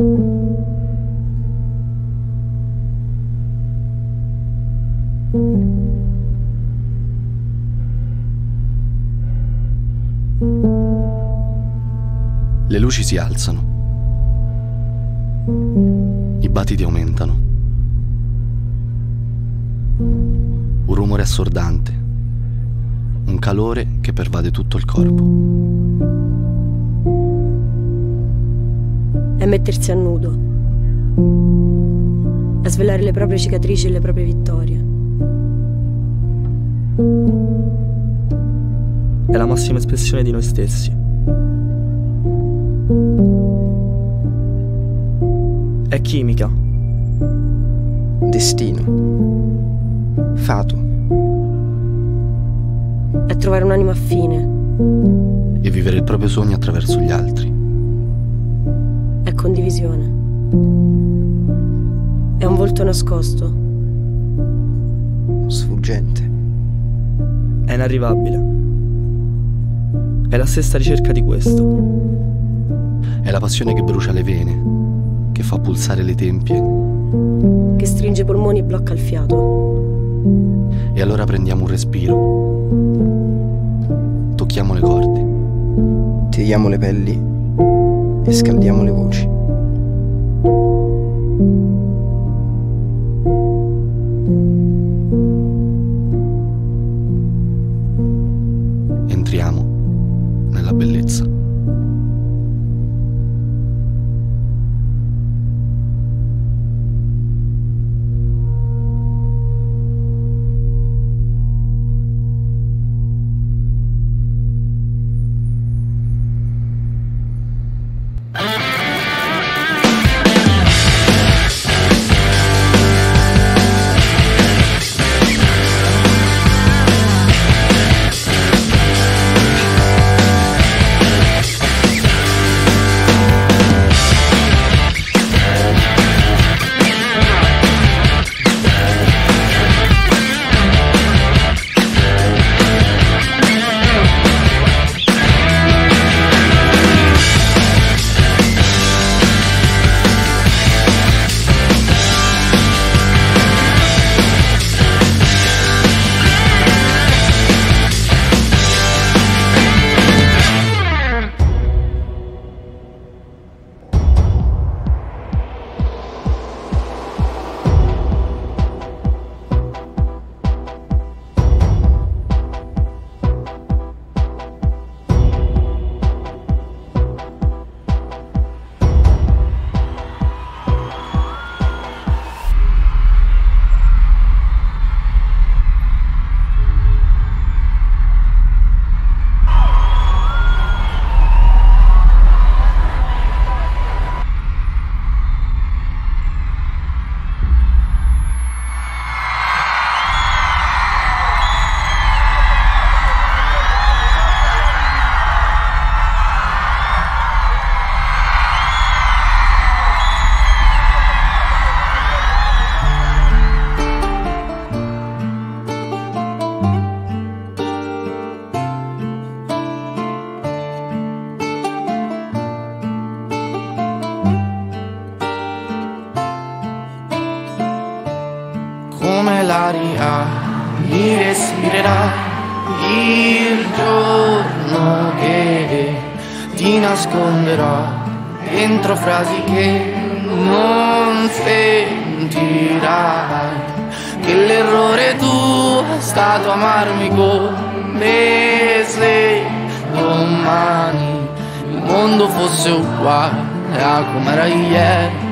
Le luci si alzano, i battiti aumentano, un rumore assordante, un calore che pervade tutto il corpo. Mettersi a nudo. È svelare le proprie cicatrici e le proprie vittorie. È la massima espressione di noi stessi. È chimica. Destino. Fato. È trovare un'anima affine. E vivere il proprio sogno attraverso gli altri. Condivisione. È un volto nascosto. Sfuggente. È inarrivabile. È la stessa ricerca di questo. È la passione che brucia le vene, che fa pulsare le tempie. Che stringe i polmoni e blocca il fiato. E allora prendiamo un respiro. Tocchiamo le corde. Tiriamo le pelli e scaldiamo le voci. L'aria mi respirerà il giorno che ti nasconderò dentro frasi che non sentirai che l'errore tuo è stato amarmi come se domani il mondo fosse uguale a come era ieri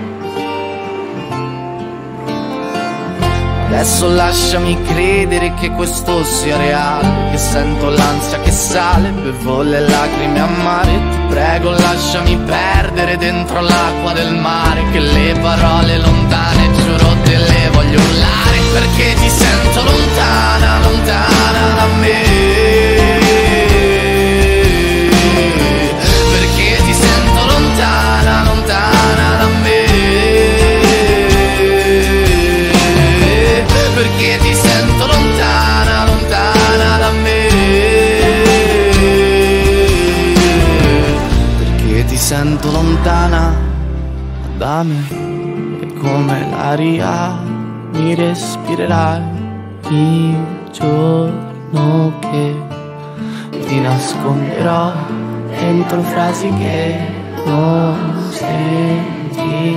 Adesso lasciami credere che questo sia reale Che sento l'ansia che sale, bevo le lacrime amare. Ti prego lasciami perdere dentro l'acqua del mare Che le parole lontane giuro te le voglio urlare Perché ti sento lontana ti sento lontana da me. E come l'aria mi respirerai il giorno che ti nasconderò dentro frasi che non sentirai